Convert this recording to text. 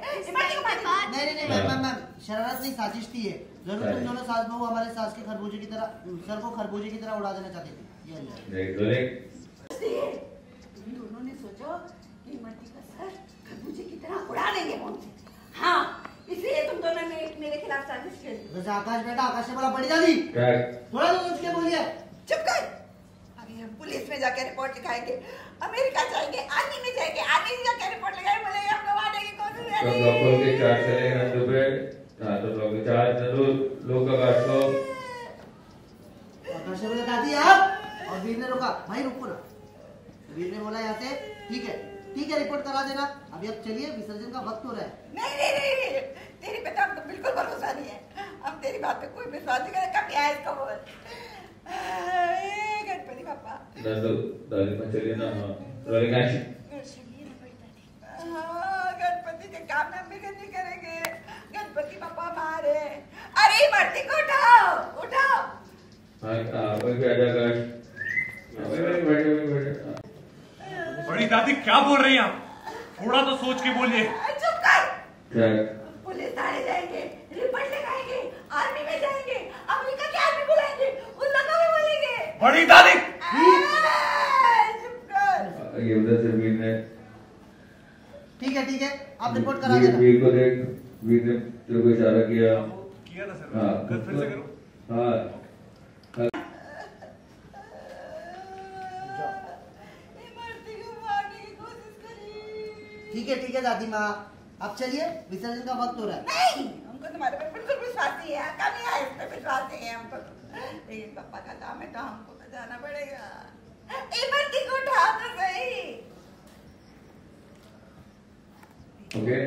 Ma'am ma'am ma'am शरारत नहीं साजिश थी ज़रूर तुम दोनों सास बहू हमारे सास के खरबूजे की तरह सर को खरबूजे की तरह उड़ा देना चाहते थे। ये लो। देख रोलिंग तुम दोनों ने सोचो कि मट्टी का सर खरबूजे की तरह उड़ा देंगे फ़ोन से? हाँ इसलिए तुम दोनों ने मेरे खिलाफ साजिश करी वैसे आकाश बेटा आकाश से बोला बड़ी दादी थोड़ा तो उसके बोलिए। चुप कर। अभी हम पुलिस में जाके रिपोर्ट लिखाएँगे। अमेरिका जाएँगे आर्मी में जाएँगे आर्मी में जाके रिपोर्ट लिखाएँगे बोलेंगे हम गवा देंगे कौन सी सब लोगों के चार चले हैं रुपए हाँ तो लोग चार ज़रूर। लोग का काट लो आकाश बोला दादी आप और वीर ने रोका भाई रुको ना। वीर ने बोला यहाँ से ठीक है ठीक है रिपोर्ट करा देना। अभी अब चलिए विसर्जन का वक्त हो रहा है। नहीं नहीं नहीं नहीं तेरी पे तो हमको बिल्कुल भरोसा नहीं है। हम तेरी बात पे कोई विश्वास नहीं करेगा कभी आए इसको बोल? ए, गणपति पापा नंदू दादी में चलिए ना हाँ। रोलिंग एक्शन काम में हम भी नहीं करेंगे। गणपति पापा हमारे अरे मर्ती को उठाओ उठाओ। हाँ हाँ हाँ, हाँ। बड़ी दादी क्या बोल रही हैं आप? थोड़ा तो सोच के बोलिए। चुप कर। पुलिस थाने जाएँगे रिपोर्ट लगाएँगे आर्मी में जाएँगे अमेरिका के आर्मी बुलाएँगे? उन लोगों में बोलेंगे। बड़ी दादी! चुप कर। ये उधर से ने ठीक है ठीक है। आप रिपोर्ट करा देना। वीर को देख वीर ने तेरे को इशारा किया। किया ना सर। हाँ कल फिर से करो। हाँ। ये मर्ती को मारने की कोशिश करी ठीक है ठीक है दादी माँ। आप चलिए विसर्जन का वक्त हो रहा है। नहीं हमको तुम्हारे पर बिल्कुल विश्वास नहीं है। कभी है इस पर विश्वास नहीं है हमको। लेकिन पापा का काम है तो हमको तो जाना पड़ेगा। ये मर्ती को उठाओ तो सही। Okay.